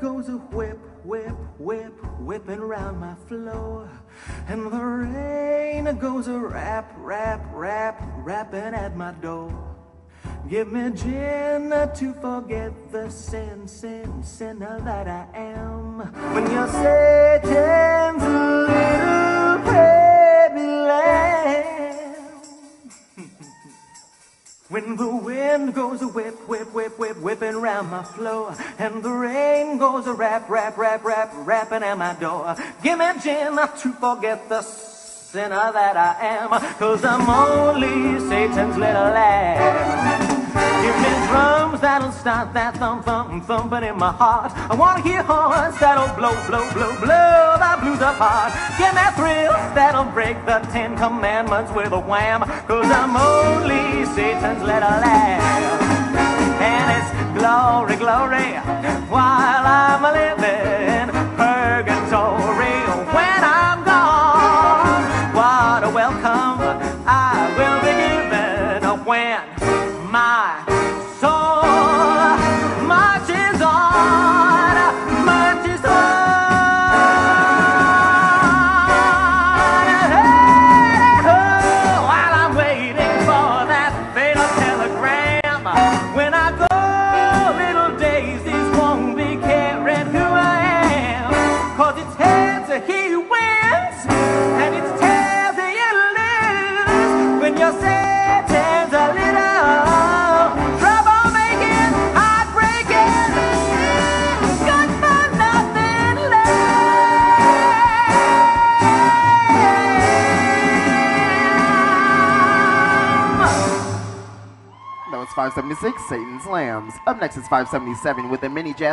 goes a whip, whip, whip, whipping round my floor. And the rain goes a rap, rap, rap, rapping at my door. Give me gin to forget the sin, sin, sinner that I am. When you're Satan's little When the wind goes a whip, whip, whip, whip, whipping round my floor, and the rain goes a rap, rap, rap, rap, rapping at my door. Give me gin to forget the sinner that I am, cause I'm only Satan's little lamb. Give me drums that'll start that thump, thump, thumping in my heart. I wanna hear horns that'll blow, blow, blow, blow blues apart. Give me thrills that'll break the Ten Commandments with a wham. Cause I'm only Satan's little lamb. And it's glory, glory, while I'm living purgatory. When I'm gone, what a welcome I will be given when my 576, Satan's Lambs. Up next is 577 with a mini jazz.